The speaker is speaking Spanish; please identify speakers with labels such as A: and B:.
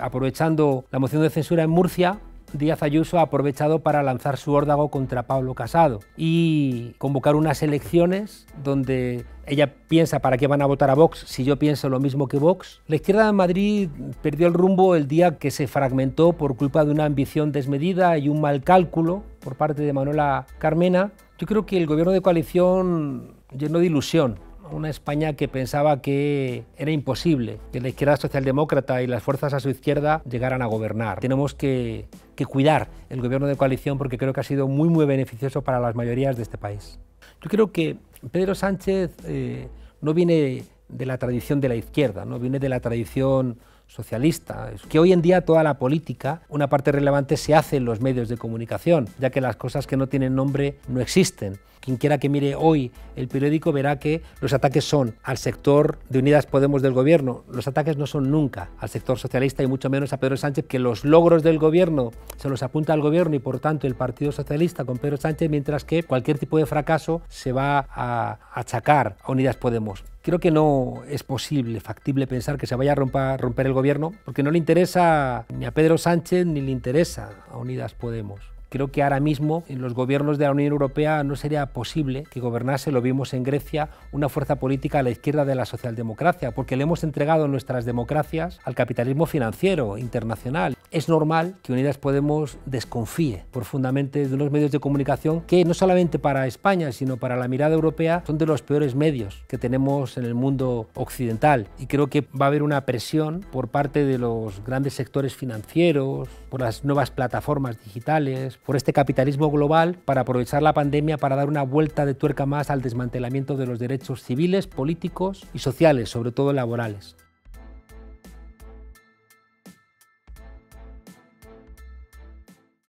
A: Aprovechando la moción de censura en Murcia, Díaz Ayuso ha aprovechado para lanzar su órdago contra Pablo Casado y convocar unas elecciones donde ella piensa para qué van a votar a Vox si yo pienso lo mismo que Vox. La izquierda de Madrid perdió el rumbo el día que se fragmentó por culpa de una ambición desmedida y un mal cálculo por parte de Manuela Carmena. Yo creo que el gobierno de coalición llenó de ilusión una España que pensaba que era imposible que la izquierda socialdemócrata y las fuerzas a su izquierda llegaran a gobernar. Tenemos que, cuidar el gobierno de coalición porque creo que ha sido muy, muy beneficioso para las mayorías de este país. Yo creo que Pedro Sánchez eh, no viene de la tradición de la izquierda, no viene de la tradición socialista, que hoy en día toda la política, una parte relevante se hace en los medios de comunicación, ya que las cosas que no tienen nombre no existen. Quien quiera que mire hoy el periódico verá que los ataques son al sector de Unidas Podemos del gobierno. Los ataques no son nunca al sector socialista y mucho menos a Pedro Sánchez, que los logros del gobierno se los apunta al gobierno y por tanto el Partido Socialista con Pedro Sánchez, mientras que cualquier tipo de fracaso se va a achacar a Unidas Podemos. Creo que no es posible, factible pensar que se vaya a romper, el gobierno, porque no le interesa ni a Pedro Sánchez ni le interesa a Unidas Podemos. Creo que ahora mismo en los gobiernos de la Unión Europea no sería posible que gobernase, lo vimos en Grecia, una fuerza política a la izquierda de la socialdemocracia, porque le hemos entregado nuestras democracias al capitalismo financiero internacional. Es normal que Unidas Podemos desconfíe profundamente de unos medios de comunicación que no solamente para España, sino para la mirada europea, son de los peores medios que tenemos en el mundo occidental. Y creo que va a haber una presión por parte de los grandes sectores financieros, por las nuevas plataformas digitales, por este capitalismo global para aprovechar la pandemia para dar una vuelta de tuerca más al desmantelamiento de los derechos civiles, políticos y sociales, sobre todo laborales.